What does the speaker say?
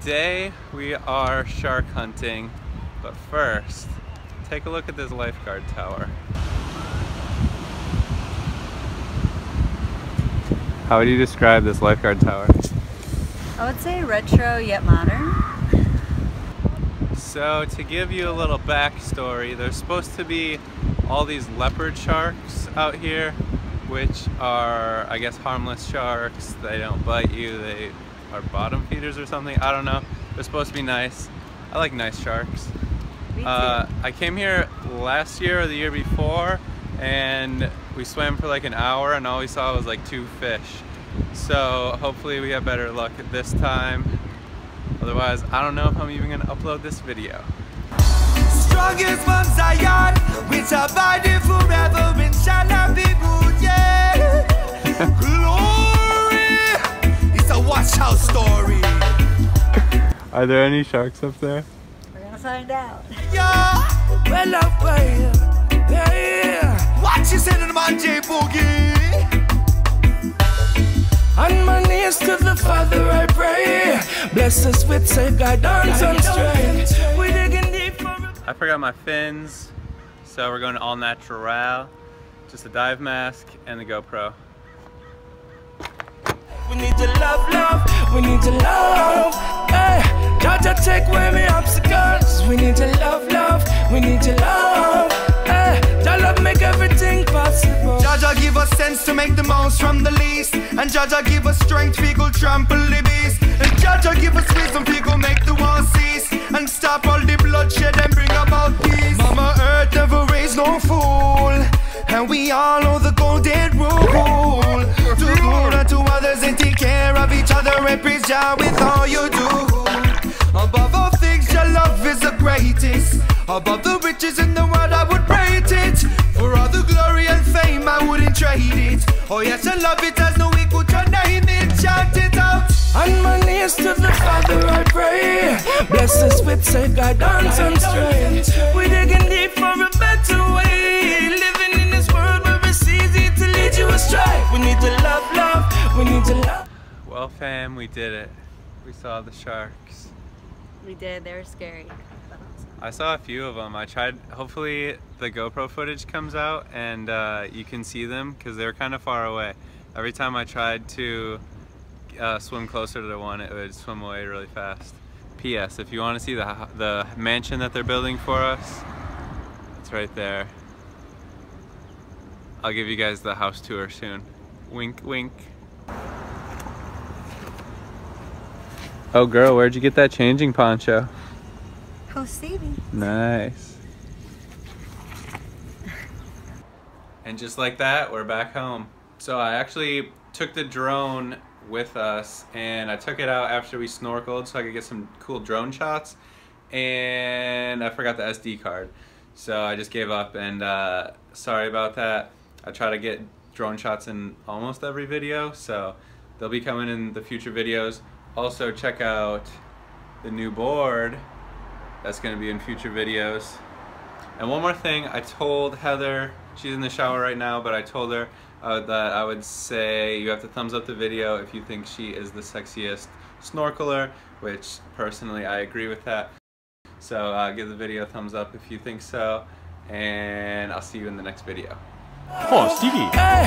today we are shark hunting, but first, take a look at this lifeguard tower. How would you describe this lifeguard tower? I would say retro yet modern. So to give you a little backstory, there's supposed to be all these leopard sharks out here, which are, I guess, harmless sharks. They don't bite you, they are bottom feeders or something. I don't know. They're supposed to be nice. I like nice sharks. Uh, I came here last year or the year before and we swam for like an hour and all we saw was like two fish. So hopefully we have better luck this time. Otherwise, I don't know if I'm even gonna upload this video. Strongest from Zion, which abide forever, inshallah, people, Are there any sharks up there? We're gonna find out. Yeah, well up yeah, yeah. You saying to my J Boogie? On my knees to the Father I pray. Bless us with safe guidance and strength. We digging deep for I forgot my fins, so we're going all natural. Just a dive mask and the GoPro. We need to love, love, we need to love. Hey, Jah Jah take away me obstacles. We need to love, love, we need to love. Eh, hey, Jah Jah make everything possible. Jah Jah give us sense to make the most from the least. And Jah Jah give us strength, we go trample the beast. And Jah Jah give us wisdom, we go make the war cease. And stop all the bloodshed and bring about peace. Mama Earth never raised no fool. And we all know the golden rule Do good unto others and take care of each other And praise Jah with all you do Above the riches in the world, I would rate it For all the glory and fame, I wouldn't trade it Oh yes, I love it as no equal to name it Chant it out On my knees to the Father I pray Bless us with safe guidance and strength We're digging deep for a better way Living in this world where it's easy to lead you astray. we need to love, love. We need to love. Well, fam, we did it. We saw the sharks. We did. They were scary. I saw a few of them. I tried, hopefully the GoPro footage comes out and uh, you can see them because they're kind of far away. Every time I tried to uh, swim closer to the one, it would swim away really fast. P.S. If you want to see the, the mansion that they're building for us, it's right there. I'll give you guys the house tour soon. Wink, wink. Oh girl, where'd you get that changing poncho? Oh, Stevie. Nice. and just like that, we're back home. So I actually took the drone with us and I took it out after we snorkeled so I could get some cool drone shots and I forgot the SD card. So I just gave up and uh, sorry about that. I try to get drone shots in almost every video, so they'll be coming in the future videos. Also check out the new board that's going to be in future videos. And one more thing, I told Heather, she's in the shower right now, but I told her uh, that I would say you have to thumbs up the video if you think she is the sexiest snorkeler, which personally I agree with that. So uh, give the video a thumbs up if you think so, and I'll see you in the next video. Oh, Stevie. Hey,